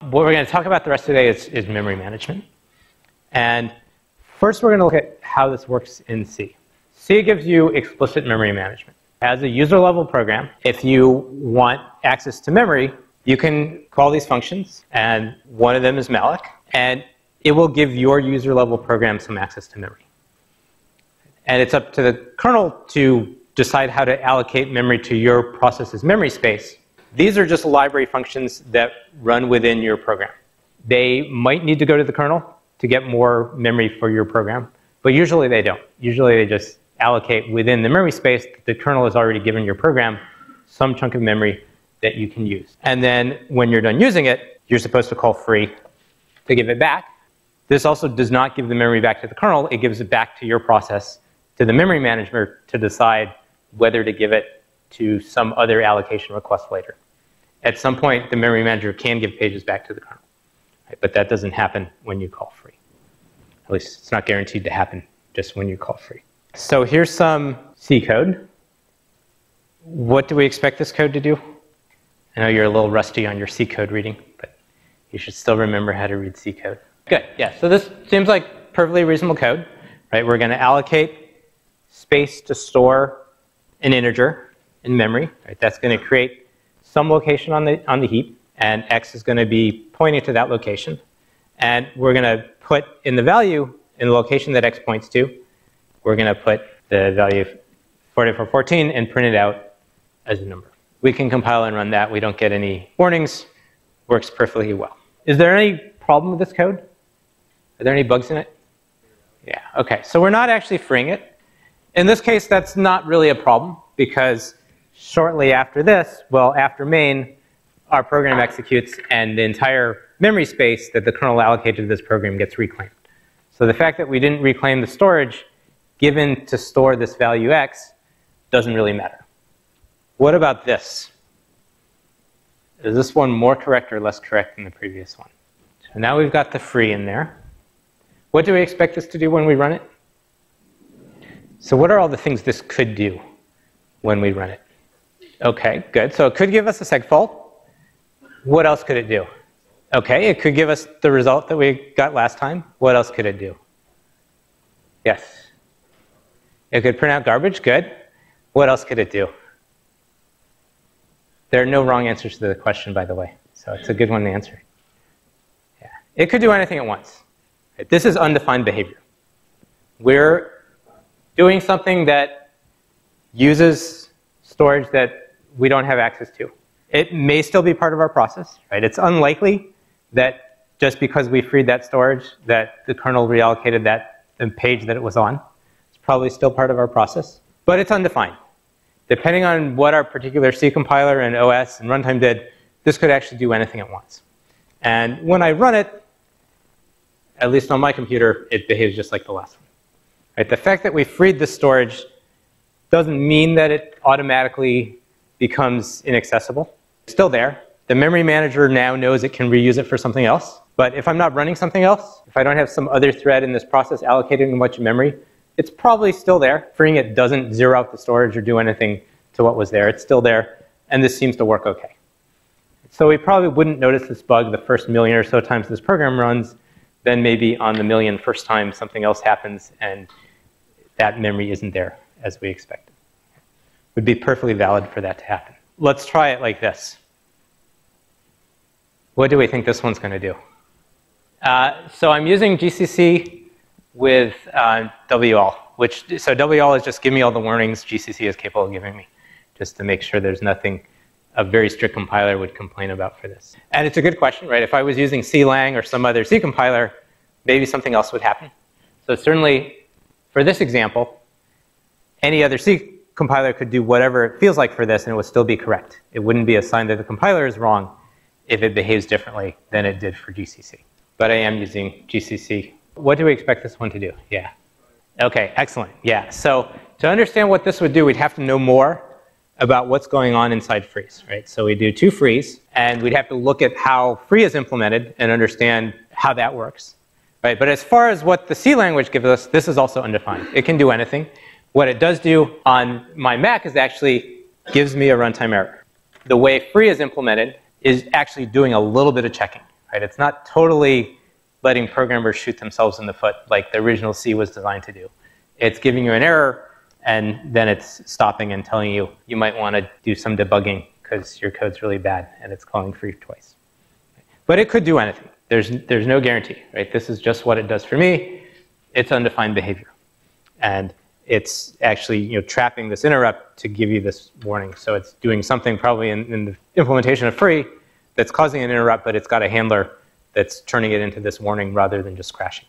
What we're going to talk about the rest of the day is, is memory management. And first, we're going to look at how this works in C. C gives you explicit memory management. As a user level program, if you want access to memory, you can call these functions, and one of them is malloc, and it will give your user level program some access to memory. And it's up to the kernel to decide how to allocate memory to your process's memory space. These are just library functions that run within your program. They might need to go to the kernel to get more memory for your program, but usually they don't. Usually they just allocate within the memory space that the kernel has already given your program some chunk of memory that you can use. And then when you're done using it, you're supposed to call free to give it back. This also does not give the memory back to the kernel, it gives it back to your process, to the memory manager to decide whether to give it to some other allocation request later. At some point, the memory manager can give pages back to the kernel, right? but that doesn't happen when you call free. At least it's not guaranteed to happen just when you call free. So here's some C code. What do we expect this code to do? I know you're a little rusty on your C code reading, but you should still remember how to read C code. Good, yeah, so this seems like perfectly reasonable code, right? We're going to allocate space to store an integer in memory, right? That's going to create some location on the, on the heap, and x is going to be pointing to that location. And we're going to put in the value in the location that x points to, we're going to put the value 4414 and print it out as a number. We can compile and run that. We don't get any warnings. Works perfectly well. Is there any problem with this code? Are there any bugs in it? Yeah, okay. So we're not actually freeing it. In this case, that's not really a problem because shortly after this, well, after main, our program executes and the entire memory space that the kernel allocated to this program gets reclaimed. So the fact that we didn't reclaim the storage given to store this value x doesn't really matter. What about this? Is this one more correct or less correct than the previous one? So now we've got the free in there. What do we expect this to do when we run it? So what are all the things this could do when we run it? Okay, good. So it could give us a segfault. What else could it do? Okay, it could give us the result that we got last time. What else could it do? Yes. It could print out garbage. Good. What else could it do? There are no wrong answers to the question, by the way. So it's a good one to answer. Yeah. It could do anything at once. This is undefined behavior. We're doing something that uses storage that we don't have access to. It may still be part of our process, right? It's unlikely that just because we freed that storage that the kernel reallocated that page that it was on. It's probably still part of our process, but it's undefined. Depending on what our particular C compiler and OS and runtime did, this could actually do anything at once. And when I run it, at least on my computer, it behaves just like the last one. Right? The fact that we freed the storage doesn't mean that it automatically becomes inaccessible. It's still there. The memory manager now knows it can reuse it for something else. But if I'm not running something else, if I don't have some other thread in this process allocating a bunch memory, it's probably still there. Freeing it doesn't zero out the storage or do anything to what was there. It's still there, and this seems to work okay. So we probably wouldn't notice this bug the first million or so times this program runs. Then maybe on the million first time something else happens and that memory isn't there as we expected. Would be perfectly valid for that to happen. Let's try it like this. What do we think this one's going to do? Uh, so I'm using GCC with uh, Wall, which, so Wall is just give me all the warnings GCC is capable of giving me, just to make sure there's nothing a very strict compiler would complain about for this. And it's a good question, right? If I was using Clang or some other C compiler, maybe something else would happen. So certainly, for this example, any other C compiler could do whatever it feels like for this and it would still be correct. It wouldn't be a sign that the compiler is wrong if it behaves differently than it did for GCC. But I am using GCC what do we expect this one to do? Yeah. Okay, excellent. Yeah, so to understand what this would do, we'd have to know more about what's going on inside frees, right? So we do two frees, and we'd have to look at how free is implemented and understand how that works, right? But as far as what the C language gives us, this is also undefined. It can do anything. What it does do on my Mac is actually gives me a runtime error. The way free is implemented is actually doing a little bit of checking, right? It's not totally letting programmers shoot themselves in the foot like the original C was designed to do. It's giving you an error, and then it's stopping and telling you you might want to do some debugging because your code's really bad and it's calling free twice. But it could do anything. There's, there's no guarantee, right? This is just what it does for me. It's undefined behavior. And it's actually you know, trapping this interrupt to give you this warning. So it's doing something probably in, in the implementation of free that's causing an interrupt, but it's got a handler that's turning it into this warning rather than just crashing.